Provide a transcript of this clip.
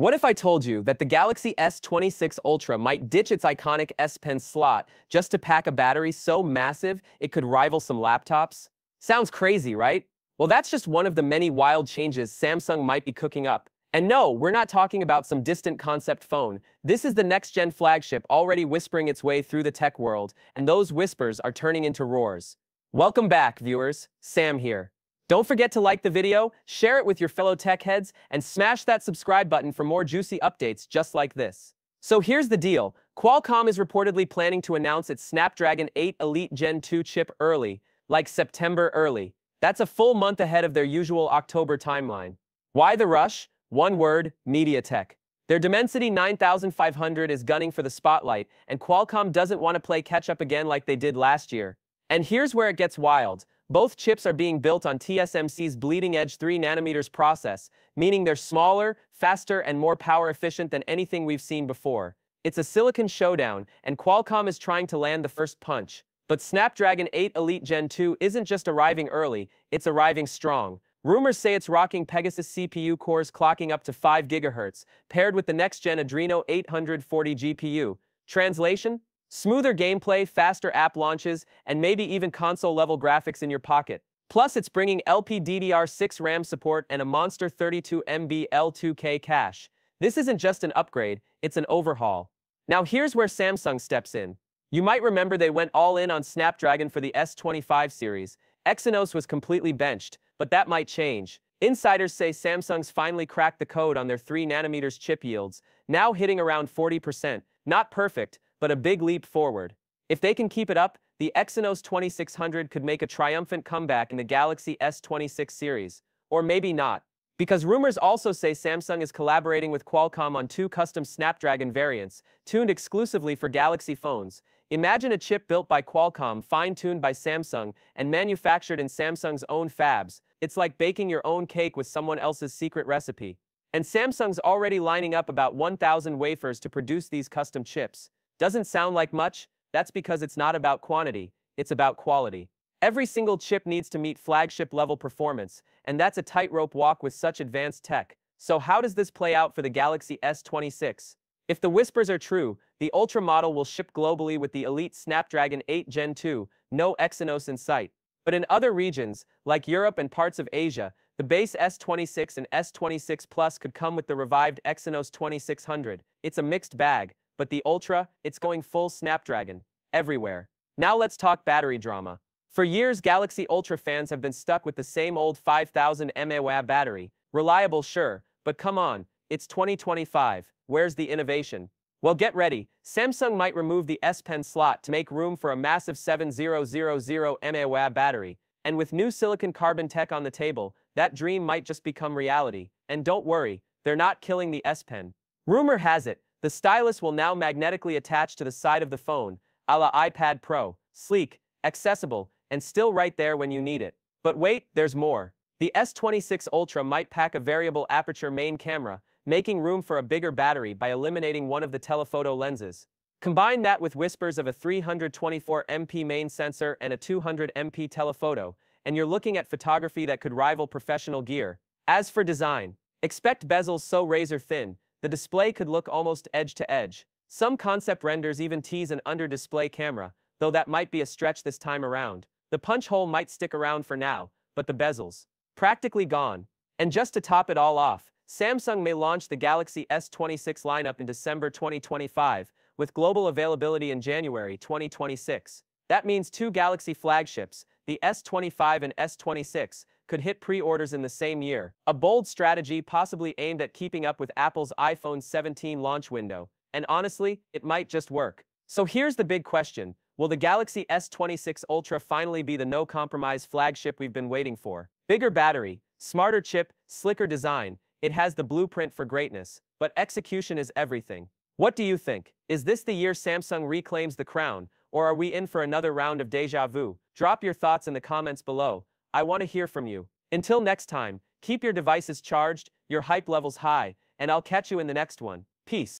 What if I told you that the Galaxy S26 Ultra might ditch its iconic S Pen slot just to pack a battery so massive it could rival some laptops? Sounds crazy, right? Well, that's just one of the many wild changes Samsung might be cooking up. And no, we're not talking about some distant concept phone. This is the next-gen flagship already whispering its way through the tech world, and those whispers are turning into roars. Welcome back, viewers. Sam here. Don't forget to like the video, share it with your fellow tech heads, and smash that subscribe button for more juicy updates just like this. So here's the deal. Qualcomm is reportedly planning to announce its Snapdragon 8 Elite Gen 2 chip early, like September early. That's a full month ahead of their usual October timeline. Why the rush? One word, MediaTek. Their Dimensity 9500 is gunning for the spotlight, and Qualcomm doesn't want to play catch-up again like they did last year. And here's where it gets wild. Both chips are being built on TSMC's bleeding-edge 3 nanometers process, meaning they're smaller, faster, and more power efficient than anything we've seen before. It's a silicon showdown, and Qualcomm is trying to land the first punch. But Snapdragon 8 Elite Gen 2 isn't just arriving early, it's arriving strong. Rumors say it's rocking Pegasus CPU cores clocking up to 5 GHz, paired with the next-gen Adreno 840 GPU. Translation? Smoother gameplay, faster app launches, and maybe even console-level graphics in your pocket. Plus, it's bringing LPDDR6 RAM support and a monster 32MB L2K cache. This isn't just an upgrade, it's an overhaul. Now here's where Samsung steps in. You might remember they went all in on Snapdragon for the S25 series. Exynos was completely benched, but that might change. Insiders say Samsung's finally cracked the code on their 3 nanometers chip yields, now hitting around 40%. Not perfect, but a big leap forward. If they can keep it up, the Exynos 2600 could make a triumphant comeback in the Galaxy S26 series. Or maybe not. Because rumors also say Samsung is collaborating with Qualcomm on two custom Snapdragon variants, tuned exclusively for Galaxy phones. Imagine a chip built by Qualcomm, fine-tuned by Samsung, and manufactured in Samsung's own fabs. It's like baking your own cake with someone else's secret recipe. And Samsung's already lining up about 1,000 wafers to produce these custom chips. Doesn't sound like much? That's because it's not about quantity, it's about quality. Every single chip needs to meet flagship level performance, and that's a tightrope walk with such advanced tech. So how does this play out for the Galaxy S26? If the whispers are true, the Ultra model will ship globally with the elite Snapdragon 8 Gen 2, no Exynos in sight. But in other regions, like Europe and parts of Asia, the base S26 and S26 Plus could come with the revived Exynos 2600. It's a mixed bag, but the Ultra, it's going full Snapdragon, everywhere. Now let's talk battery drama. For years, Galaxy Ultra fans have been stuck with the same old 5000 mAh battery. Reliable, sure, but come on, it's 2025. Where's the innovation? Well, get ready. Samsung might remove the S Pen slot to make room for a massive 7000 mAh battery. And with new silicon carbon tech on the table, that dream might just become reality. And don't worry, they're not killing the S Pen. Rumor has it, the stylus will now magnetically attach to the side of the phone, a la iPad Pro, sleek, accessible, and still right there when you need it. But wait, there's more. The S26 Ultra might pack a variable aperture main camera, making room for a bigger battery by eliminating one of the telephoto lenses. Combine that with whispers of a 324MP main sensor and a 200MP telephoto, and you're looking at photography that could rival professional gear. As for design, expect bezels so razor thin, the display could look almost edge to edge. Some concept renders even tease an under-display camera, though that might be a stretch this time around. The punch hole might stick around for now, but the bezels, practically gone. And just to top it all off, Samsung may launch the Galaxy S26 lineup in December 2025, with global availability in January 2026. That means two Galaxy flagships, the S25 and S26, could hit pre-orders in the same year. A bold strategy possibly aimed at keeping up with Apple's iPhone 17 launch window. And honestly, it might just work. So here's the big question. Will the Galaxy S26 Ultra finally be the no-compromise flagship we've been waiting for? Bigger battery, smarter chip, slicker design, it has the blueprint for greatness, but execution is everything. What do you think? Is this the year Samsung reclaims the crown, or are we in for another round of deja vu? Drop your thoughts in the comments below. I want to hear from you. Until next time, keep your devices charged, your hype levels high, and I'll catch you in the next one. Peace.